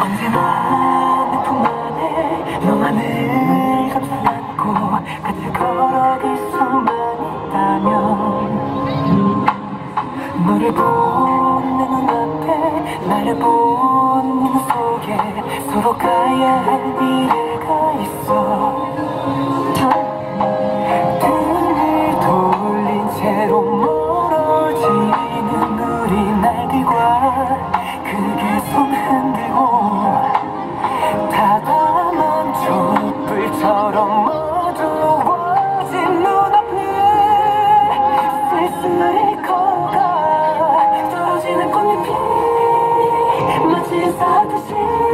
언제나 내 품 안에 너만을 감싸 안고 같이 걸어갈 수만 있다면 너를 본내 눈앞에 나를 본네눈 속에 서로 가야 할 미래가 있어 촛불처럼 어두워진 눈앞을 쓸쓸히 걸어가 떨어지는 꽃잎이 마치 사듯이